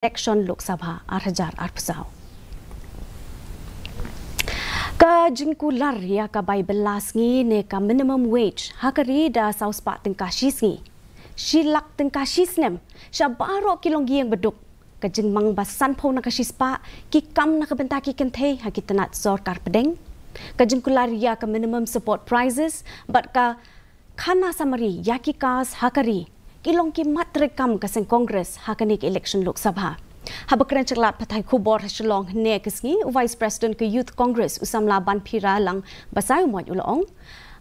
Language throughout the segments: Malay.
election Lok Sabha 2024. Ka jingkular ya ka bay belas ngi ne ka minimum wage hakari da saus pa tengka shis ngi. Shilak tengka shis nem sya baro kilong giang beduk ka jing mang basan po na ka shis ki kam na ka benta ki kenthe ha ki tenat zor kar pedeng. Ka jingkular ya ka minimum support prices but ka khana samari ya ki kas hakari kilong ki mat rekam kaseng kongres hakani ke election lok sabha. Habakran chaklat pathai khubor shalong ne kisngi vice president ke youth congress usamla ban phira lang basai mo ulong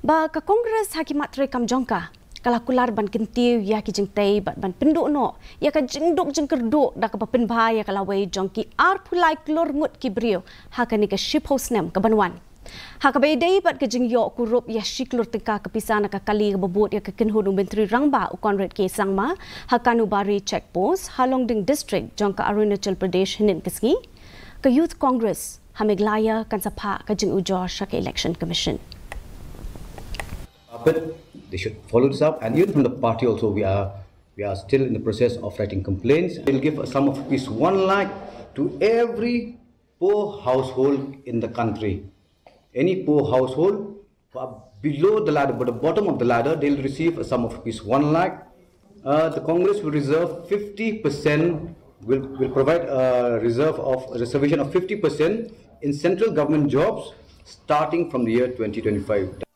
ba ka kongres hakimat rekam jongka kala kular ban kentiu ya ki jingtei ban ban penduk no. Ya ka jingduk jing kerduk da ka papin ba ya kala wei jongki ar pulai klor ngut ki brio hakani ka ship house nem ka banwan Hakabai dai bat ke jing yo kurup ya shiklur teka kepisana ka kali bebut ya ke kenhunu menteri rangba ukon red ke sangma hakanu bari check post halong ding district jong ka arunachal pradesh hinin keski ke youth congress hameglaya kan sapa ka jing ujo shak election commission But they should follow this up and even from the party also we are we are still in the process of writing complaints. We'll give a sum of rupees one lakh to every poor household in the country any poor household below the ladder, but the bottom of the ladder, they'll receive a sum of rupees 1 lakh. Uh, the Congress will reserve 50%, will, will provide a reserve of a reservation of 50% in central government jobs starting from the year 2025.